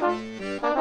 Música